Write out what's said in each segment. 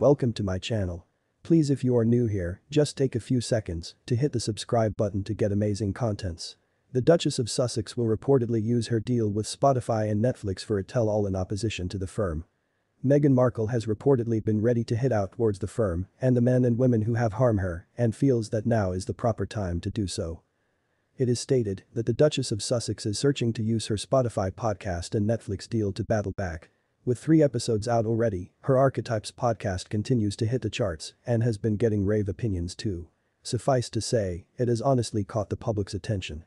Welcome to my channel. Please if you are new here, just take a few seconds to hit the subscribe button to get amazing contents. The Duchess of Sussex will reportedly use her deal with Spotify and Netflix for a tell-all in opposition to the firm. Meghan Markle has reportedly been ready to hit out towards the firm and the men and women who have harmed her and feels that now is the proper time to do so. It is stated that the Duchess of Sussex is searching to use her Spotify podcast and Netflix deal to battle back. With three episodes out already, her Archetypes podcast continues to hit the charts and has been getting rave opinions too. Suffice to say, it has honestly caught the public's attention.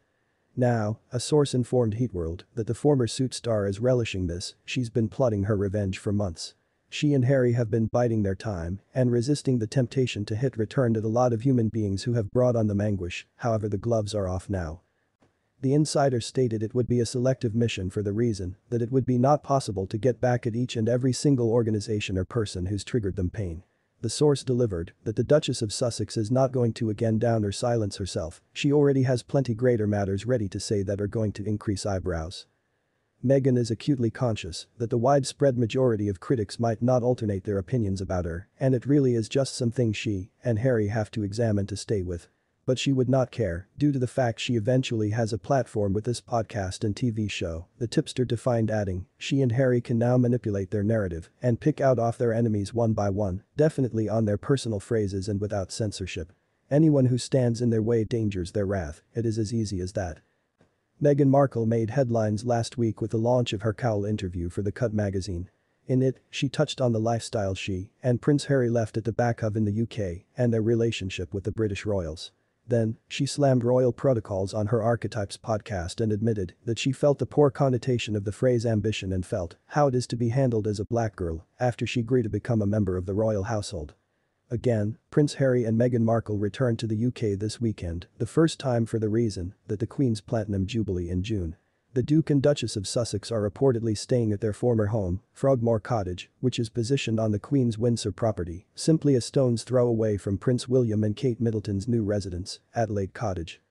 Now, a source informed Heatworld that the former Suits star is relishing this, she's been plotting her revenge for months. She and Harry have been biding their time and resisting the temptation to hit return to the lot of human beings who have brought on them anguish, however the gloves are off now. The insider stated it would be a selective mission for the reason that it would be not possible to get back at each and every single organization or person who's triggered them pain. The source delivered that the Duchess of Sussex is not going to again down or silence herself, she already has plenty greater matters ready to say that are going to increase eyebrows. Meghan is acutely conscious that the widespread majority of critics might not alternate their opinions about her and it really is just something she and Harry have to examine to stay with. But she would not care, due to the fact she eventually has a platform with this podcast and TV show, the tipster defined adding, she and Harry can now manipulate their narrative and pick out off their enemies one by one, definitely on their personal phrases and without censorship. Anyone who stands in their way dangers their wrath, it is as easy as that. Meghan Markle made headlines last week with the launch of her cowl interview for The Cut magazine. In it, she touched on the lifestyle she and Prince Harry left at the back of in the UK and their relationship with the British royals. Then, she slammed royal protocols on her Archetypes podcast and admitted that she felt the poor connotation of the phrase ambition and felt how it is to be handled as a black girl after she agreed to become a member of the royal household. Again, Prince Harry and Meghan Markle returned to the UK this weekend, the first time for the reason that the Queen's Platinum Jubilee in June. The Duke and Duchess of Sussex are reportedly staying at their former home, Frogmore Cottage, which is positioned on the Queen's Windsor property, simply a stone's throw away from Prince William and Kate Middleton's new residence, Adelaide Cottage.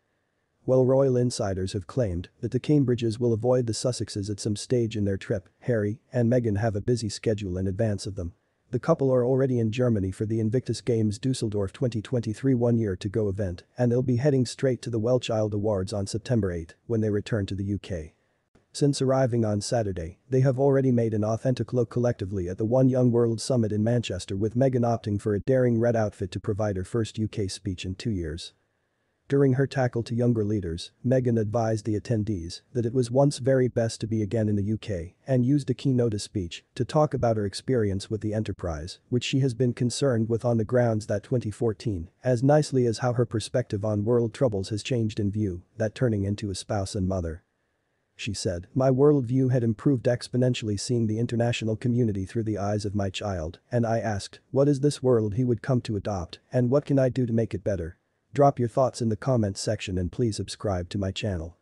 While royal insiders have claimed that the Cambridges will avoid the Sussexes at some stage in their trip, Harry and Meghan have a busy schedule in advance of them. The couple are already in Germany for the Invictus Games Dusseldorf 2023 one year to go event and they'll be heading straight to the Wellchild Awards on September 8 when they return to the UK. Since arriving on Saturday, they have already made an authentic look collectively at the One Young World Summit in Manchester with Meghan opting for a daring red outfit to provide her first UK speech in two years. During her tackle to younger leaders, Meghan advised the attendees that it was once very best to be again in the UK and used a keynote speech to talk about her experience with the enterprise, which she has been concerned with on the grounds that 2014, as nicely as how her perspective on world troubles has changed in view, that turning into a spouse and mother she said, my worldview had improved exponentially seeing the international community through the eyes of my child, and I asked, what is this world he would come to adopt, and what can I do to make it better? Drop your thoughts in the comments section and please subscribe to my channel.